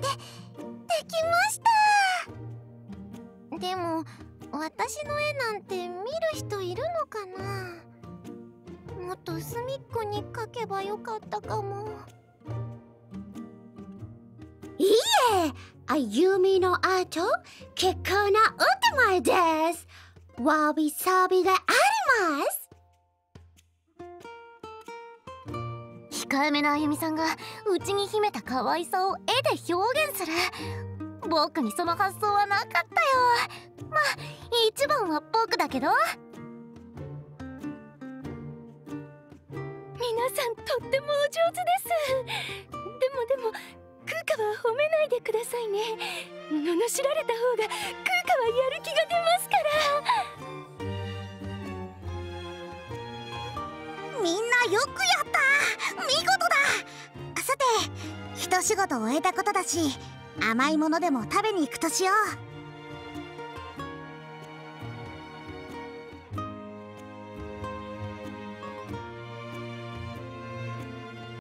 でできました。でも私の絵なんて見る人いるのかな？もっと隅っこに描けばよかったかも。いいえゆみの後結構なお手前です。わびさびがあります。控えめなあゆみさんが内に秘めた可愛さを絵で表現する。僕にその発想はなかったよ。まあ一番は僕だけど。皆さんとってもお上手です。でもでもクーカは褒めないでくださいね。罵られた方がクーカはやる気が出ますから。みんなよくやった。見事だ。さて一仕事終えたことだし甘いものでも食べに行くとしよう。